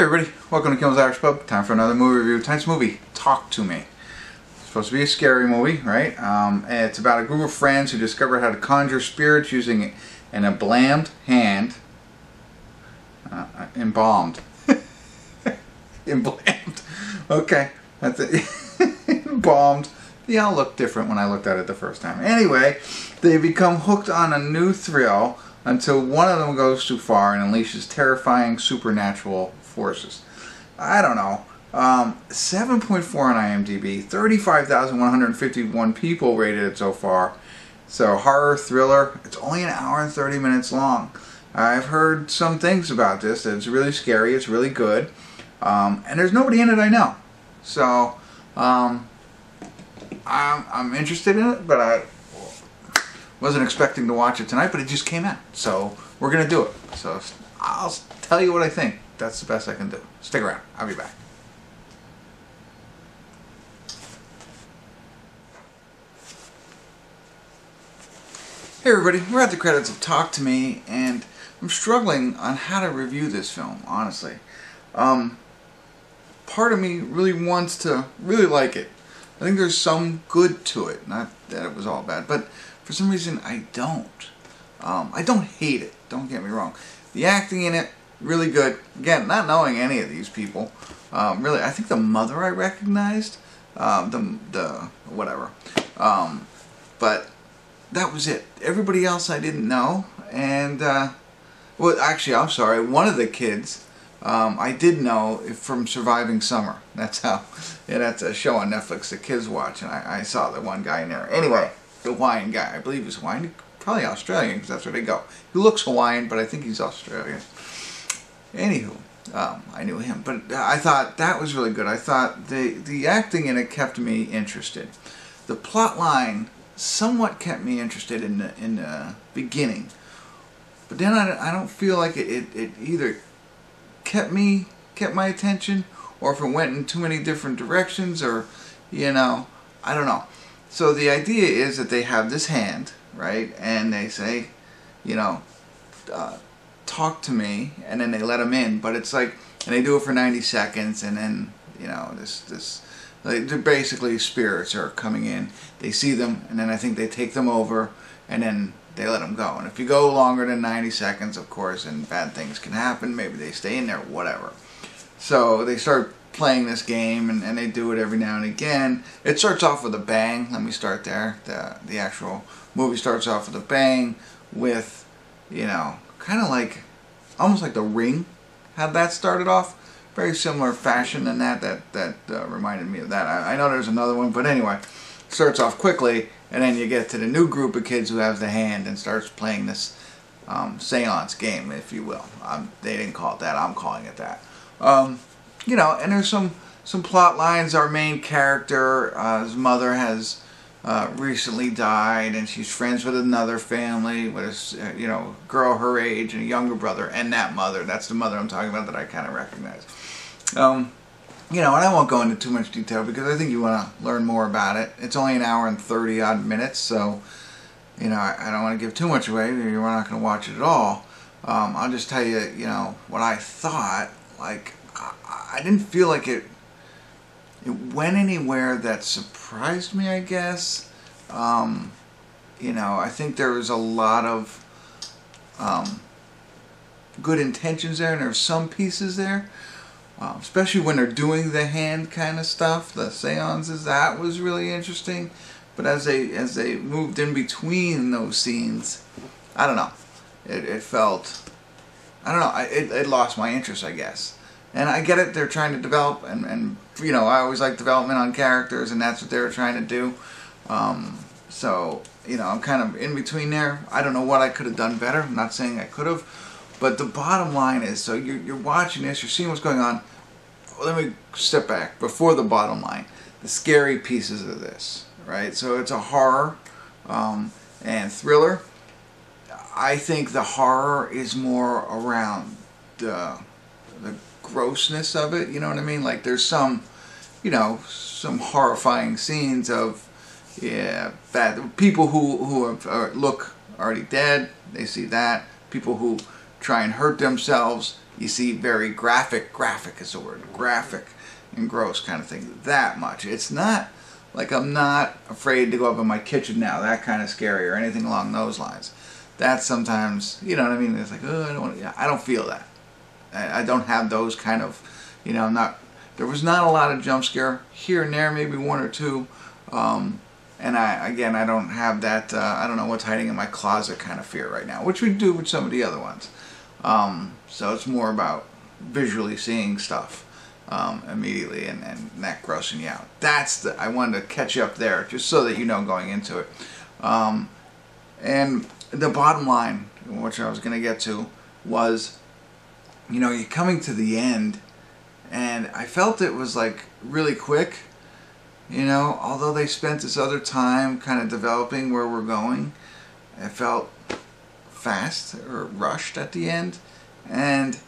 Hey everybody, welcome to Kimmel's Irish Pub. Time for another movie review. Tonight's movie, Talk to Me. It's supposed to be a scary movie, right? Um, it's about a group of friends who discover how to conjure spirits using an embalmed hand. Uh, uh embalmed. embalmed. Okay, that's it. embalmed. They all look different when I looked at it the first time. Anyway, they become hooked on a new thrill until one of them goes too far and unleashes terrifying supernatural forces. I don't know. Um, 7.4 on IMDb, 35,151 people rated it so far. So, horror thriller, it's only an hour and 30 minutes long. I've heard some things about this. that It's really scary, it's really good. Um, and there's nobody in it I know. So, um, I'm, I'm interested in it, but I wasn't expecting to watch it tonight, but it just came out. So, we're going to do it. So, I'll tell you what I think that's the best I can do. Stick around. I'll be back. Hey everybody, we're at the credits of Talk to Me, and I'm struggling on how to review this film, honestly. Um, part of me really wants to really like it. I think there's some good to it, not that it was all bad, but for some reason I don't. Um, I don't hate it, don't get me wrong. The acting in it, really good. Again, not knowing any of these people. Um, really, I think the mother I recognized. Um, the, the, whatever. Um, but that was it. Everybody else I didn't know. And, uh, well, actually, I'm sorry. One of the kids um, I did know from Surviving Summer. That's how, yeah, that's a show on Netflix the kids watch. And I, I saw the one guy in there. Anyway, the Hawaiian guy. I believe he's Hawaiian. Probably Australian because that's where they go. He looks Hawaiian, but I think he's Australian. Anywho, um, I knew him, but I thought that was really good. I thought the the acting in it kept me interested. The plot line somewhat kept me interested in the in the beginning, but then I, I don't feel like it, it, it either kept me kept my attention or if it went in too many different directions or you know I don't know. So the idea is that they have this hand, right, and they say, you know. Uh, talk to me, and then they let them in. But it's like, and they do it for 90 seconds, and then you know this this. Like, they're basically spirits are coming in. They see them, and then I think they take them over, and then they let them go. And if you go longer than 90 seconds, of course, and bad things can happen. Maybe they stay in there, whatever. So they start playing this game, and, and they do it every now and again. It starts off with a bang. Let me start there. The the actual movie starts off with a bang, with you know kind of like, almost like the Ring had that started off. Very similar fashion and that, that, that uh, reminded me of that. I, I know there's another one, but anyway, starts off quickly, and then you get to the new group of kids who has the hand and starts playing this um, seance game, if you will. Um, they didn't call it that. I'm calling it that. Um, you know, and there's some some plot lines. Our main character, uh, his mother has uh, recently died, and she's friends with another family with a uh, you know girl her age and a younger brother, and that mother. That's the mother I'm talking about that I kind of recognize. Um, you know, and I won't go into too much detail because I think you want to learn more about it. It's only an hour and 30 odd minutes, so you know I, I don't want to give too much away. You're not going to watch it at all. Um, I'll just tell you, you know, what I thought. Like, I, I didn't feel like it it went anywhere that surprised me, I guess. Um, you know, I think there was a lot of um, good intentions there, and there's some pieces there, um, especially when they're doing the hand kind of stuff, the seances. That was really interesting. But as they as they moved in between those scenes, I don't know. It, it felt, I don't know. It, it lost my interest, I guess. And I get it, they're trying to develop, and, and you know, I always like development on characters, and that's what they were trying to do. Um, so, you know, I'm kind of in between there. I don't know what I could have done better. I'm not saying I could have. But the bottom line is, so you're, you're watching this, you're seeing what's going on. Let me step back. Before the bottom line, the scary pieces of this, right? So it's a horror um, and thriller. I think the horror is more around the, the grossness of it. You know what I mean? Like there's some, you know, some horrifying scenes of, yeah, bad people who who have, uh, look already dead. They see that people who try and hurt themselves. you see very graphic, graphic is the word, graphic and gross kind of thing that much. It's not like I'm not afraid to go up in my kitchen now, that kind of scary or anything along those lines. That sometimes, you know what I mean? It's like, oh, I don't want to, I don't feel that. I, don't have those kind of, you know, not, there was not a lot of jump scare here and there, maybe one or two. Um, and I, again, I don't have that, uh, I don't know what's hiding in my closet kind of fear right now, which we do with some of the other ones. Um, so it's more about visually seeing stuff um, immediately and, and that grossing you out. That's the, I wanted to catch you up there just so that you know going into it. Um, and the bottom line, which I was going to get to, was, you know, you're coming to the end and I felt it was like really quick. You know, although they spent this other time kind of developing where we're going, it felt fast or rushed at the end. And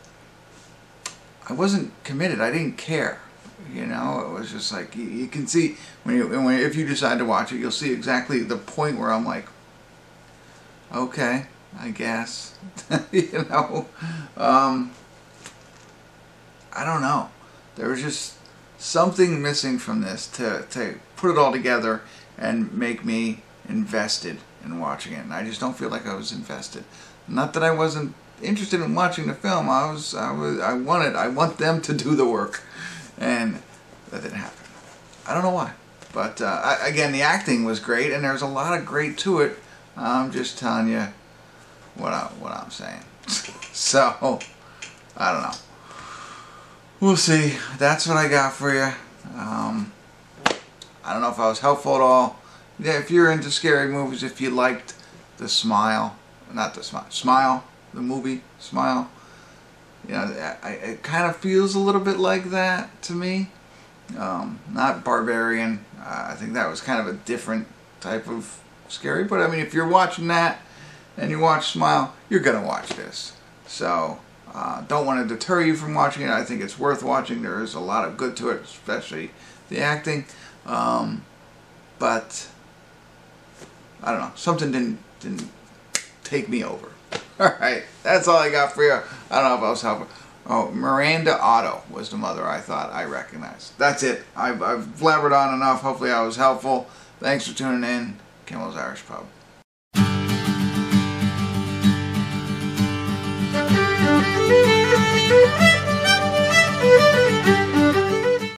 I wasn't committed. I didn't care. You know, it was just like you, you can see when you when if you decide to watch it, you'll see exactly the point where I'm like, okay, I guess. you know, um, I don't know. There was just something missing from this to to put it all together and make me invested in watching it. And I just don't feel like I was invested. Not that I wasn't interested in watching the film. I was, I was, I wanted, I want them to do the work, and that didn't happen. I don't know why, but uh, I, again, the acting was great, and there's a lot of great to it. I'm just telling you what I, what I'm saying. so, I don't know. We'll see. That's what I got for you. Um, I don't know if I was helpful at all. Yeah, if you're into scary movies, if you liked The Smile, not The Smile, Smile, the movie Smile. You know, I, it kind of feels a little bit like that to me. Um, not Barbarian. Uh, I think that was kind of a different type of scary. But I mean, if you're watching that and you watch Smile, you're gonna watch this. So uh, don't want to deter you from watching it. I think it's worth watching. There is a lot of good to it, especially the acting. Um, but I don't know. Something didn't didn't take me over. All right, that's all I got for you. I don't know if I was helpful. Oh, Miranda Otto was the mother I thought I recognized. That's it. I've, I've blabbered on enough. Hopefully I was helpful. Thanks for tuning in. Kimmel's Irish Pub. Música